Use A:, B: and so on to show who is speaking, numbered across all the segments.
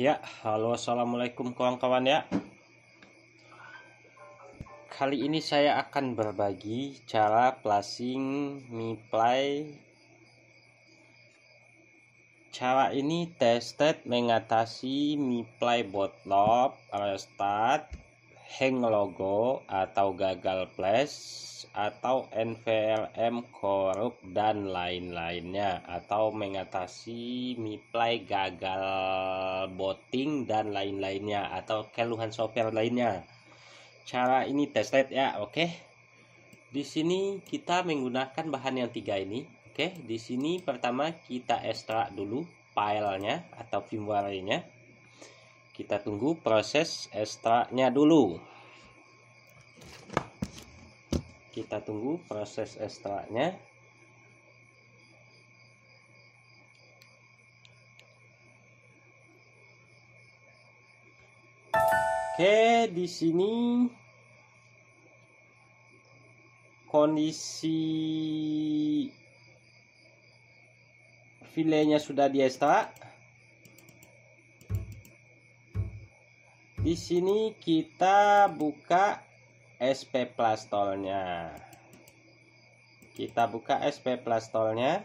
A: Ya, halo assalamualaikum kawan-kawan ya. Kali ini saya akan berbagi cara placing miplay. Cara ini tested mengatasi miplay botlop, restart, hang logo atau gagal flash atau NVLM korup dan lain-lainnya atau mengatasi miplay gagal booting dan lain-lainnya atau keluhan software lainnya. Cara ini tested ya oke? Di sini kita menggunakan bahan yang tiga ini oke? Di sini pertama kita ekstrak dulu filenya atau firmware-nya. Kita tunggu proses ekstraknya dulu kita tunggu proses ekstraknya Oke, di sini kondisi filenya sudah diekstrak. Di sini kita buka SP plastolnya kita buka SP plastolnya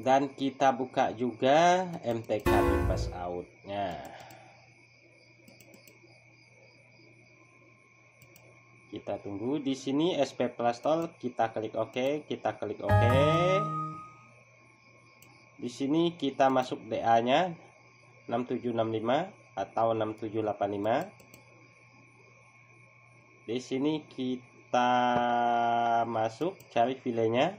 A: dan kita buka juga MTK bypass outnya. Kita tunggu di sini SP plastol kita klik OK kita klik OK. Di sini kita masuk DA nya 6765 atau 6785 di sini kita masuk cari filenya.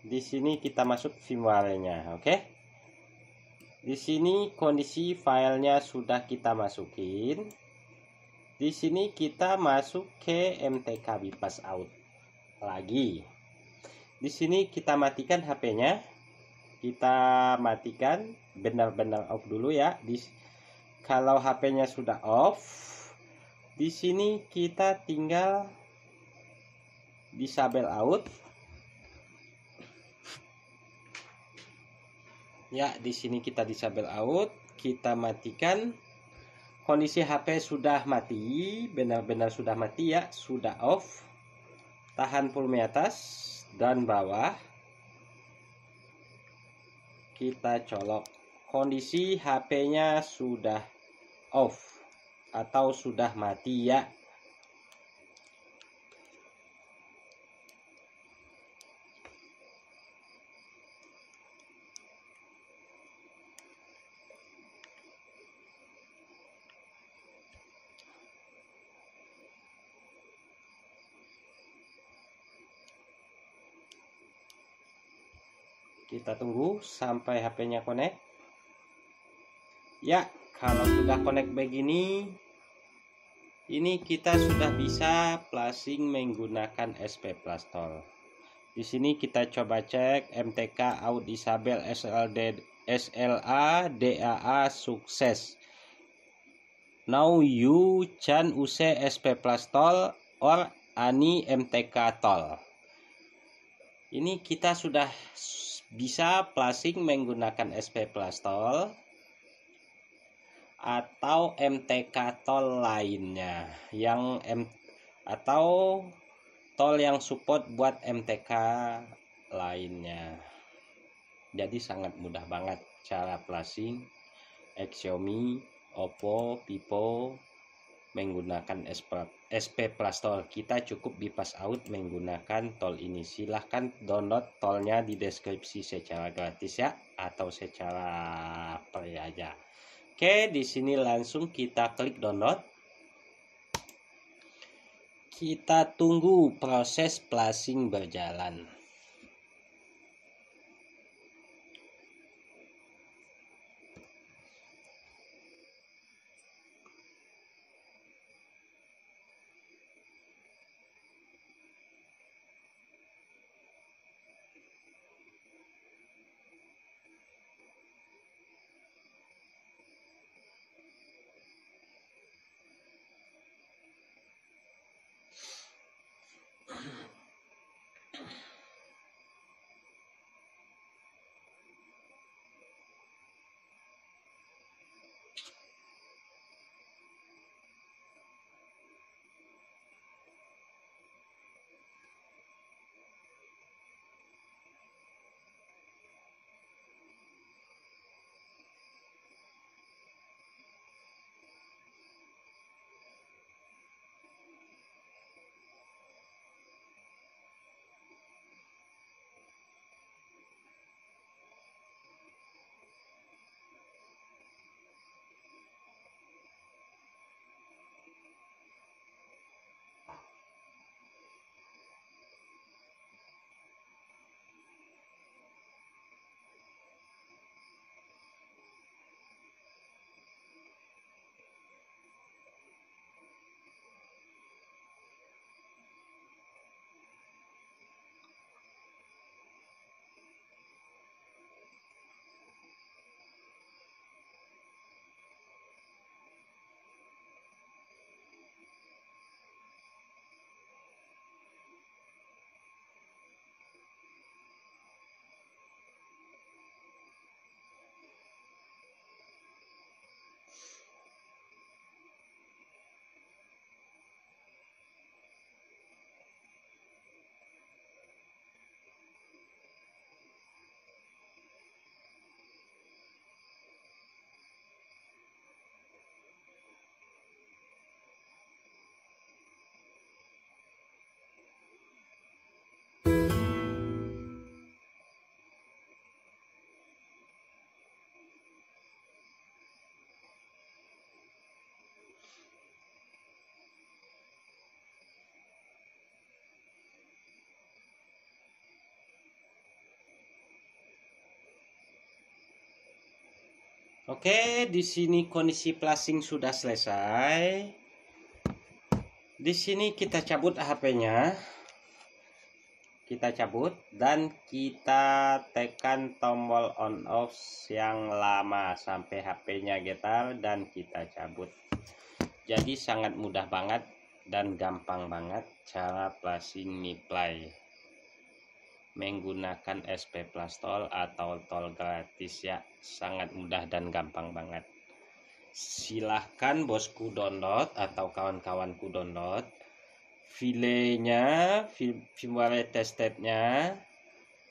A: Di sini kita masuk firmware-nya oke? Okay? di sini kondisi filenya sudah kita masukin. Di sini kita masuk ke MTK bypass out lagi. Di sini kita matikan HP-nya. Kita matikan benar-benar off dulu ya. Di kalau HP-nya sudah off, di sini kita tinggal disable out. Ya, di sini kita disable out, kita matikan kondisi HP sudah mati, benar-benar sudah mati ya, sudah off tahan volume atas dan bawah. Kita colok. Kondisi HP-nya sudah off atau sudah mati ya kita tunggu sampai HP-nya connect. Ya kalau sudah connect begini ini kita sudah bisa flashing menggunakan SP Plastol di sini kita coba cek MTK out Isabel SLD SLA DAA sukses. Now you can use SP Plastol or ani MTK tol ini kita sudah bisa flashing menggunakan SP Plastol atau MTK tol lainnya yang M atau tol yang support buat MTK lainnya. Jadi sangat mudah banget cara flashing Xiaomi, Oppo, Vivo menggunakan SP Plastol. Kita cukup bypass out menggunakan tol ini. Silahkan download tolnya di deskripsi secara gratis ya atau secara free aja. Oke di sini langsung kita klik download. Kita tunggu proses flashing berjalan Oke, di sini kondisi plasing sudah selesai. Di sini kita cabut HP-nya. Kita cabut dan kita tekan tombol on off yang lama sampai HP-nya getar dan kita cabut. Jadi sangat mudah banget dan gampang banget cara plasing play menggunakan SP Plus Tol atau tol gratis ya. Sangat mudah dan gampang banget. Silahkan bosku download atau kawan-kawanku download filenya firmware testednya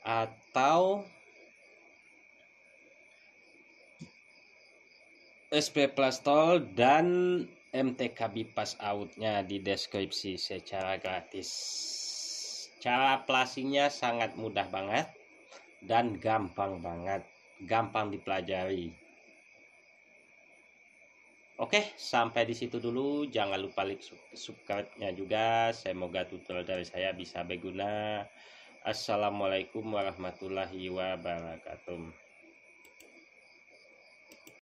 A: atau SP Plus Tol dan MTK Bipas outnya di deskripsi secara gratis Cara plasingnya sangat mudah banget dan gampang banget, gampang dipelajari. Oke, sampai di situ dulu. Jangan lupa like subscribe-nya juga. Semoga tutorial dari saya bisa berguna. Assalamualaikum warahmatullahi wabarakatuh.